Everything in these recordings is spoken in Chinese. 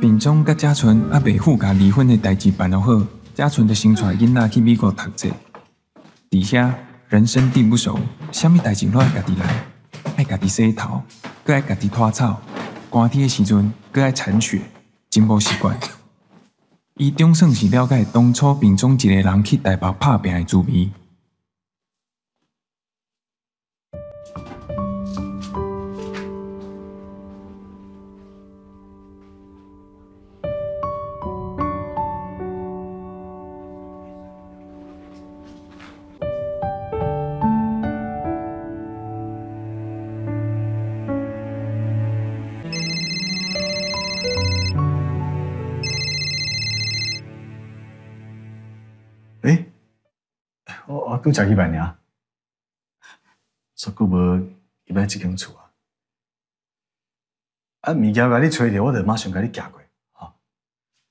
并总甲嘉纯阿爸父甲离婚的代志办好，嘉纯就先带囡仔去美国读册。伫遐人生地不熟，啥物代志拢爱家己来，爱家己洗头，搁爱家己拖草，寒天的时阵搁爱铲雪，真无习惯。伊总算是了解当初并总一个人去台北拍拼的滋味。我我拄食去买尔，足久无入来即间厝啊！啊，物件甲你找着，我就马上甲你寄过，吼。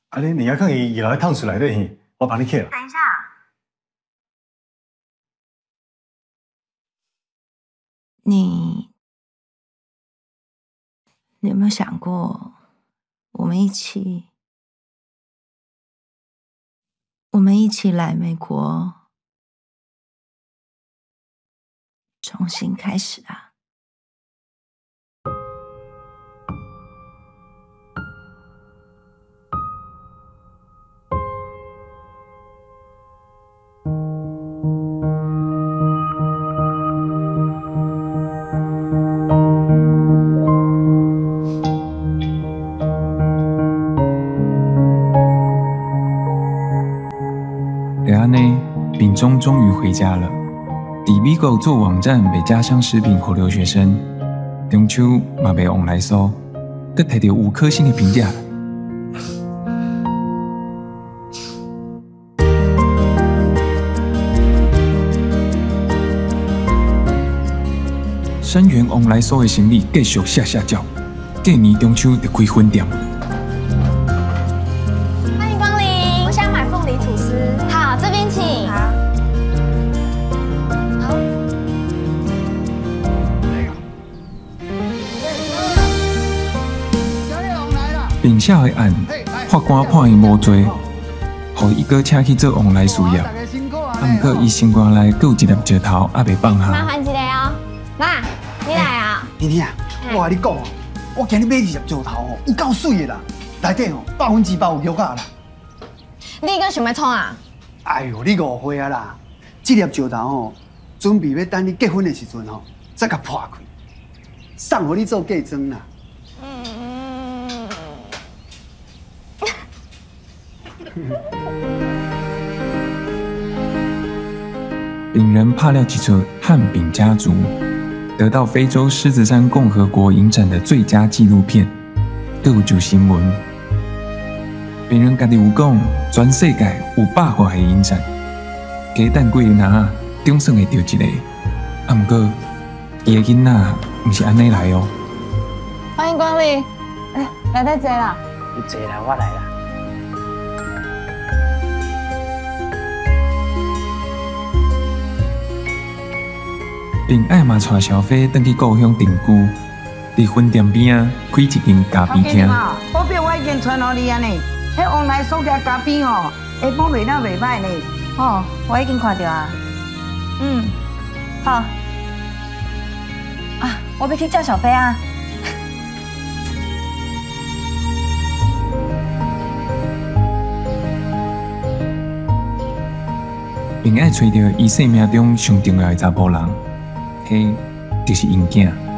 啊，你你啊，可以伊留喺汤厝内底，我帮你捡了。等一下，你，你有没有想过，我们一起，我们一起来美国，重新开始啊？就安尼，丙中终于回家了。伫美国做网站卖家乡食品给留学生，中秋嘛卖往来收，佮摕到五颗星的评价。声援往来收的生意继续下下叫，过年中秋就开分店。并下的案，法官判伊无罪，互伊哥请去做往来事业。啊，毋过伊心肝内还有一粒石头也未放下麻下。烦一个哦，妈，你来啊？婷婷啊，我甲你讲哦，我今日买二十石头哦，有够水的啦，内底哦百分之百有玉啊啦。你个想要创啊？哎呦，你误会啊啦，这粒石头哦，准备要等你结婚的时阵哦，再甲破开，送互你做嫁妆啦。丙人拍了几出汉饼家族，得到非洲狮子山共和国影展的最佳纪录片，各有主新闻。别人家己有讲，全世界有百外个影展，加等几年啊，总算会着一个。啊，毋过伊的囡仔毋是安尼来哦。欢迎光临。哎，来得坐啦。你坐啦，我来啦。并爱嘛带小飞登去故乡定居，伫分店边啊开一间咖啡厅。保镖我已经传互你啊呢，迄往来所家咖啡哦，下晡卖那袂歹呢。哦，我已经看到啊。嗯，好。啊，我要去叫小飞啊。并爱找到伊生命中上重要的查甫人，迄就是因囝。